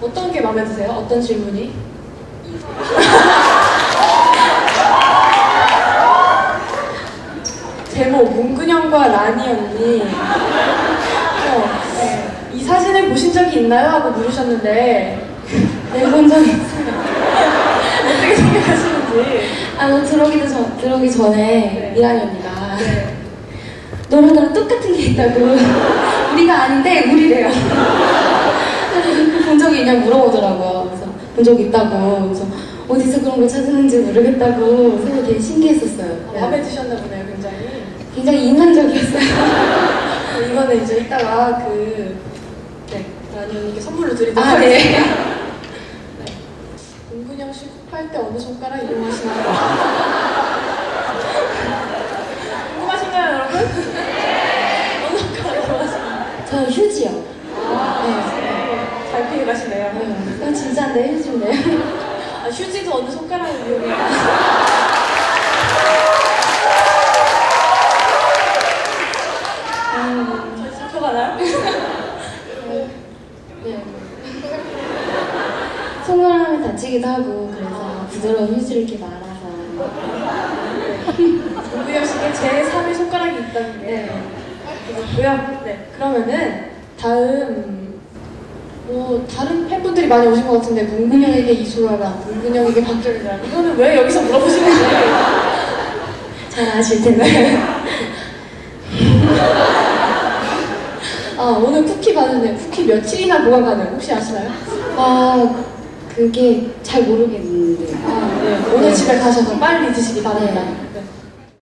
어떤 게 마음에 드세요? 어떤 질문이? 제목 문근영과 라니 언니 어, 이 사진을 보신 적이 있나요? 하고 물으셨는데 네, 본 적이 있어요. 어떻게 생각하시는지 아, 너 들어오기도 전, 들어오기 전에 네. 미란이 언니가 네. 너랑 나랑 똑같은 게 있다고 우리가 아닌데 있냐 물어보더라고요 그래서 본 적이 있다고 그래서 어디서 그런 걸 찾았는지 모르겠다고 그래서 되게 신기했었어요 네. 마음에 드셨나 보네요 굉장히 굉장히 인상적이었어요 이거는 이제 이따가 그 네, 라니 언니께 선물로 드리도록 아, 네. 하겠습니다 네. 문근영 씨 kup할 때 어느 손가락 이용하시나요? 궁금하신가요 여러분? 어느 손가락 이용하시나요? 저 휴지요 네. 잘 피해 가시네요 네. 아, 진짜인데 휴지인데 아, 휴지도 어느 손가락을? 음, 저희 잡혀가나요? 네. 손을 하면 다치기도 하고 그래서 부드러운 휴지를 이렇게 말아서 문근영 씨께 제 3의 손가락이 있다는 게 그렇고요. 네, 그러면은 다음 뭐 다른 팬분들이 많이 오신 것 같은데 문근영에게 이소라라, 문근영에게 박정희라 이거는 왜 여기서 물어보시는지 잘 아실 텐데 아 오늘 쿠키 받는데 쿠키 며칠이나 보관가나요? 혹시 아시나요? 아 그게 잘 모르겠는데 아, 네. 오늘 집에 가셔서 빨리 드시기 바랍니다. 네.